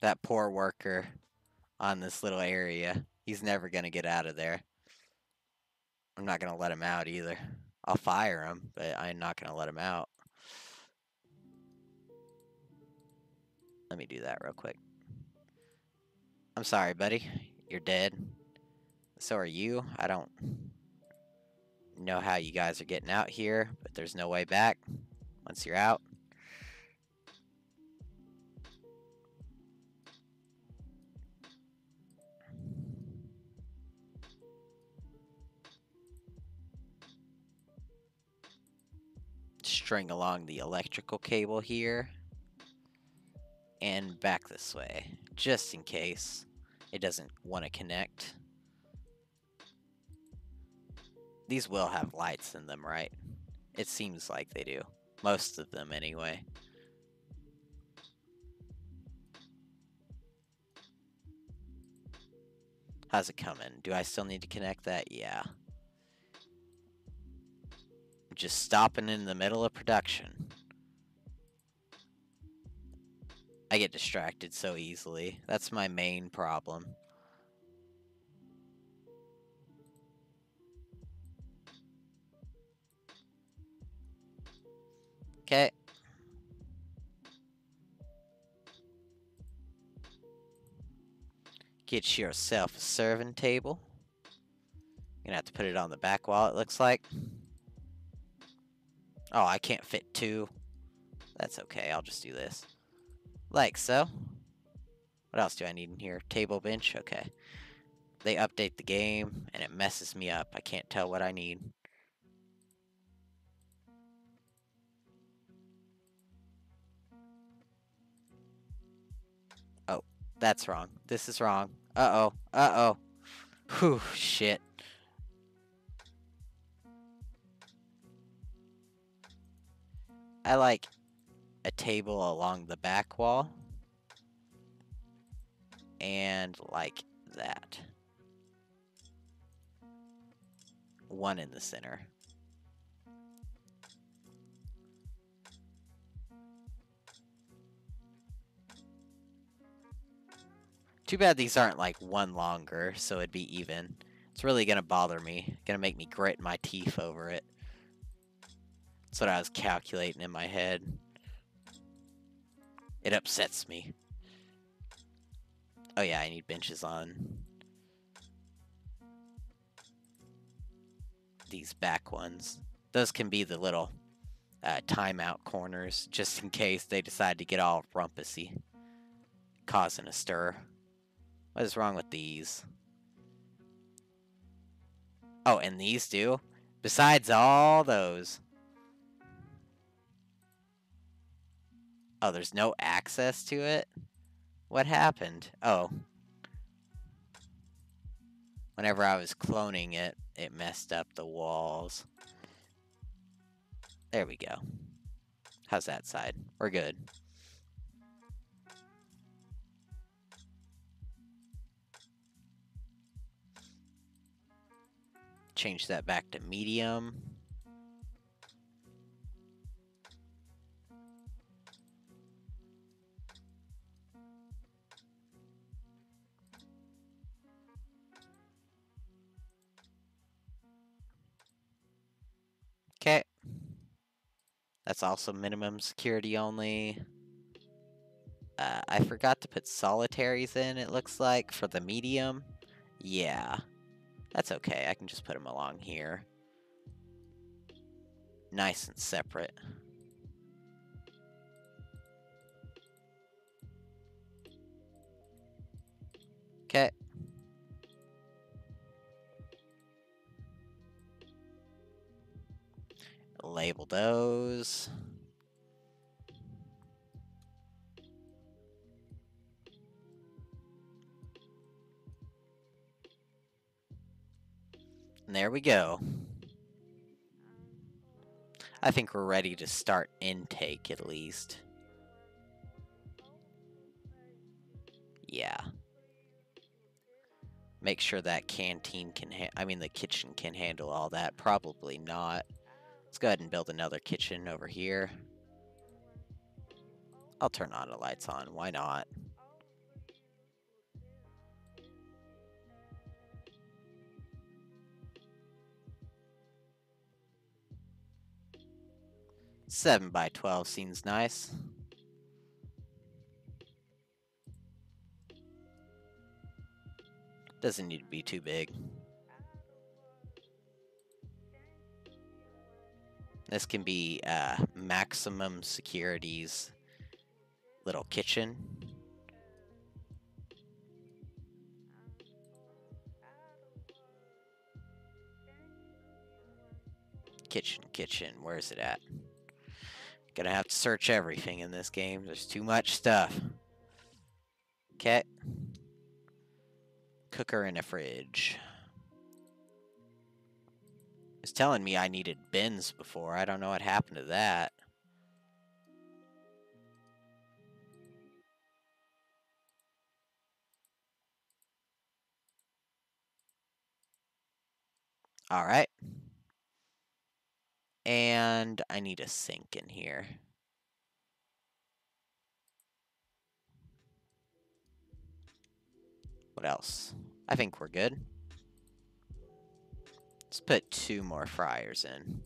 That poor worker on this little area. He's never going to get out of there. I'm not going to let him out either. I'll fire him, but I'm not going to let him out. Let me do that real quick. I'm sorry, buddy. You're dead. So are you. I don't know how you guys are getting out here, but there's no way back once you're out. String along the electrical cable here and back this way, just in case it doesn't want to connect. These will have lights in them, right? It seems like they do. Most of them, anyway. How's it coming? Do I still need to connect that? Yeah. Just stopping in the middle of production. I get distracted so easily. That's my main problem. Okay. Get yourself a serving table. You're gonna have to put it on the back wall, it looks like. Oh, I can't fit two. That's okay, I'll just do this. Like so. What else do I need in here? Table bench, okay. They update the game, and it messes me up. I can't tell what I need. Oh, that's wrong. This is wrong. Uh-oh. Uh-oh. Whew, shit. I like a table along the back wall. And like that. One in the center. Too bad these aren't like one longer, so it'd be even. It's really gonna bother me. Gonna make me grit my teeth over it. That's what I was calculating in my head. It upsets me. Oh yeah, I need benches on these back ones. Those can be the little uh, timeout corners, just in case they decide to get all rumpusy, causing a stir. What is wrong with these? Oh, and these do? Besides all those. Oh, there's no access to it? What happened? Oh. Whenever I was cloning it, it messed up the walls. There we go. How's that side? We're good. change that back to medium. That's also minimum security only. Uh, I forgot to put solitaries in, it looks like, for the medium. Yeah. That's okay, I can just put them along here. Nice and separate. Okay. Those. And there we go. I think we're ready to start intake at least. Yeah. Make sure that canteen can I mean the kitchen can handle all that. Probably not. Let's go ahead and build another kitchen over here. I'll turn on the lights on. Why not? Seven by twelve seems nice. Doesn't need to be too big. This can be uh, maximum securities little kitchen. Kitchen, kitchen, where's it at? Gonna have to search everything in this game. There's too much stuff. Okay. Cooker in a fridge. Telling me I needed bins before. I don't know what happened to that. Alright. And I need a sink in here. What else? I think we're good. Let's put two more fryers in.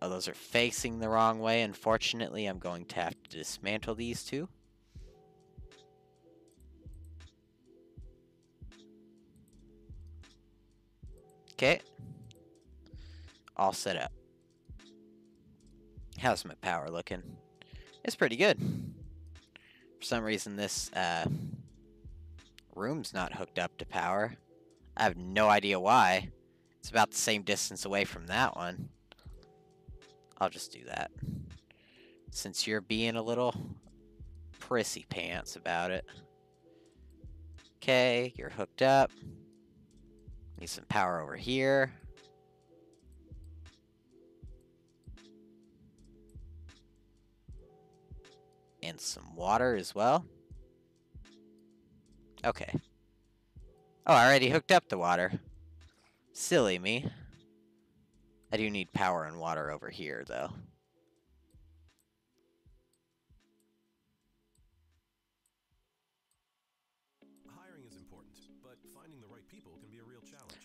Oh, those are facing the wrong way. Unfortunately, I'm going to have to dismantle these two. Okay. All set up. How's my power looking? It's pretty good. For some reason, this uh, room's not hooked up to power. I have no idea why. It's about the same distance away from that one. I'll just do that. Since you're being a little prissy pants about it. Okay, you're hooked up. Need some power over here. And some water as well. Okay. Oh, I already hooked up the water. Silly me. I do need power and water over here, though.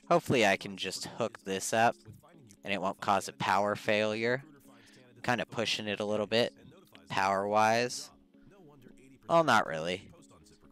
Hopefully I can just hook this up and it won't cause a power failure. Kind of pushing it a little bit, power-wise. Well, not really.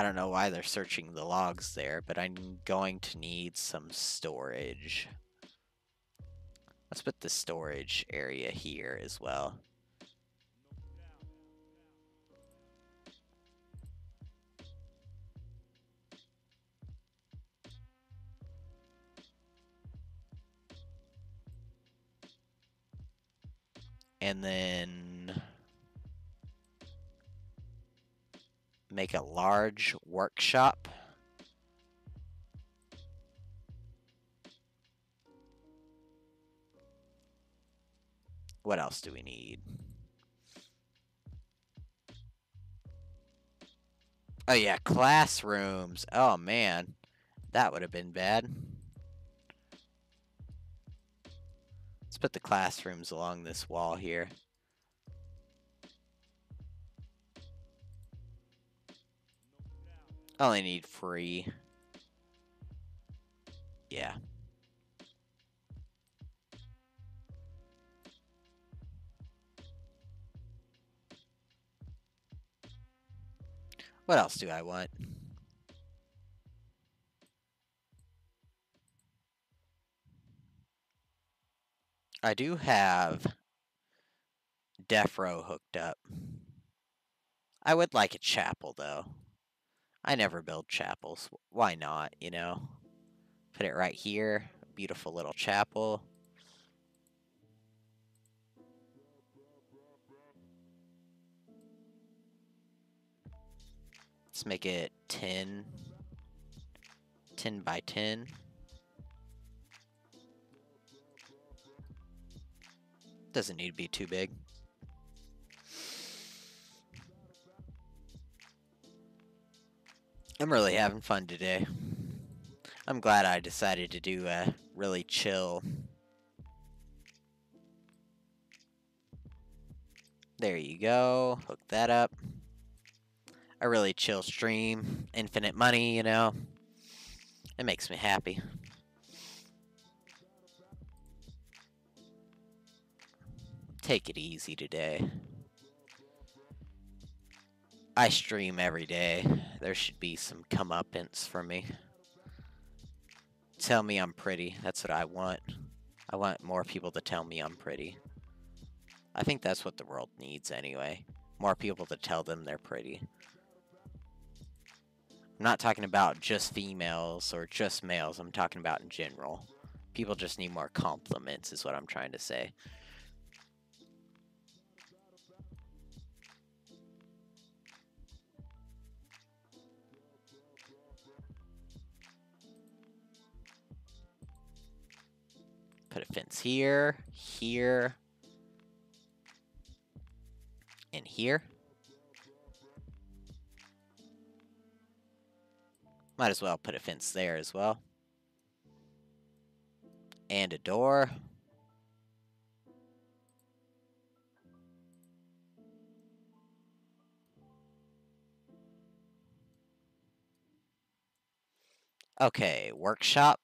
I don't know why they're searching the logs there, but I'm going to need some storage. Let's put the storage area here as well. And then make a large workshop. What else do we need? Oh yeah, classrooms. Oh man, that would have been bad. Let's put the classrooms along this wall here. I only need free. Yeah. What else do I want? I do have Death Row hooked up. I would like a chapel, though. I never build chapels. Why not, you know? Put it right here. Beautiful little chapel. Let's make it 10. 10 by 10. Doesn't need to be too big. I'm really having fun today. I'm glad I decided to do a really chill. There you go. Hook that up. A really chill stream. Infinite money, you know. It makes me happy. Take it easy today. I stream every day. There should be some comeuppance for me. Tell me I'm pretty. That's what I want. I want more people to tell me I'm pretty. I think that's what the world needs anyway. More people to tell them they're pretty. I'm not talking about just females or just males. I'm talking about in general. People just need more compliments is what I'm trying to say. Fence here, here, and here. Might as well put a fence there as well. And a door. Okay, workshop.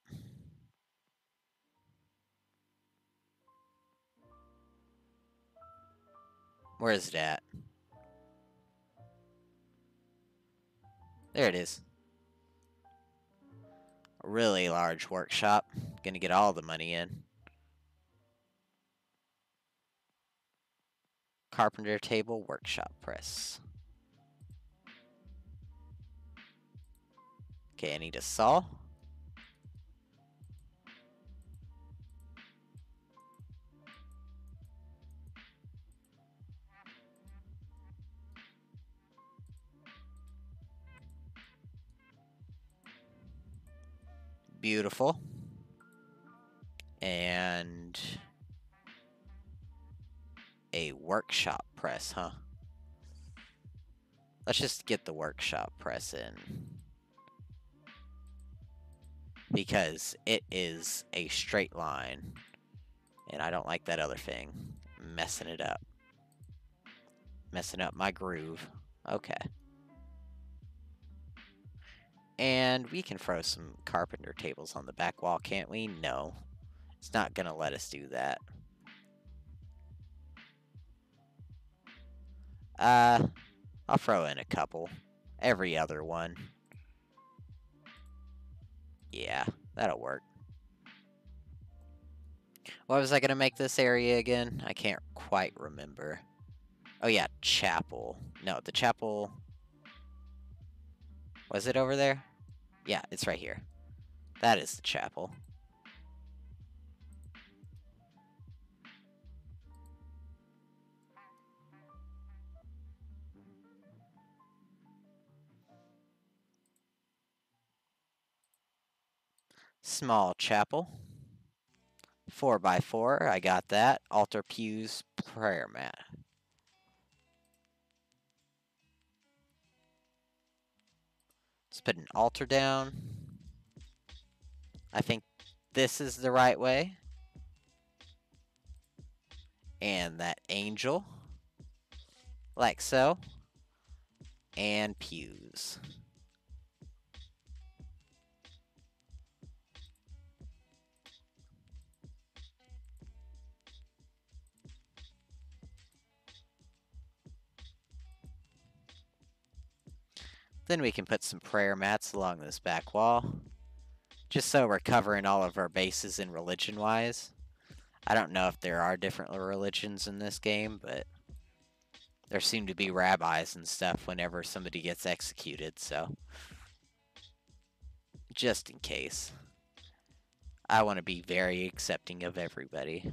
Where is it at? There it is. A really large workshop. Gonna get all the money in. Carpenter table, workshop press. Okay, I need a saw. Beautiful. And a workshop press, huh? Let's just get the workshop press in. Because it is a straight line. And I don't like that other thing. Messing it up. Messing up my groove. Okay. And we can throw some carpenter tables on the back wall, can't we? No. It's not going to let us do that. Uh, I'll throw in a couple. Every other one. Yeah, that'll work. What was I going to make this area again? I can't quite remember. Oh yeah, chapel. No, the chapel was it over there? Yeah, it's right here. That is the chapel. Small chapel. Four by four, I got that. Altar pews, prayer mat. Let's put an altar down. I think this is the right way. And that angel. Like so. And pews. Then we can put some prayer mats along this back wall. Just so we're covering all of our bases in religion-wise. I don't know if there are different religions in this game, but there seem to be rabbis and stuff whenever somebody gets executed, so just in case. I want to be very accepting of everybody.